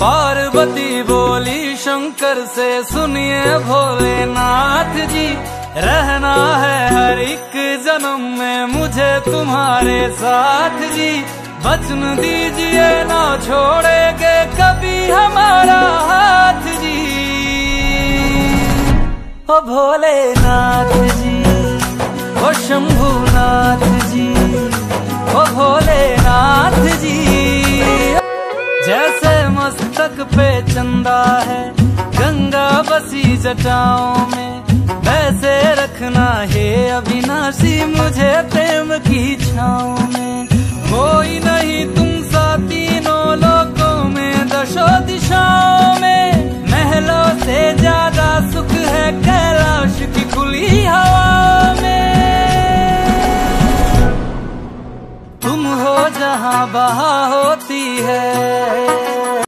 पार्वती बोली, शंकर से सुनिए भोलेनाथ जी। रहना है हर एक जन्म में मुझे तुम्हारे साथ जी। वचन दीजिए ना छोड़ेगे कभी हमारा हाथ जी। ओ भोलेनाथ जी, ओ शंभुनाथ जी, ओ भोलेनाथ जी। जैसे मस्तक पे चंदा है। गंगा बसी जटाओं में। वैसे रखना है अविनाशी, मुझे प्रेम की छाओ में। कोई नहीं तुम सा तीनों लोकों में, दशो दिशाओं में। महलों से ज़्यादा सुख है कैलाश की खुली हवा में। तुम हो जहाँ बहा होती है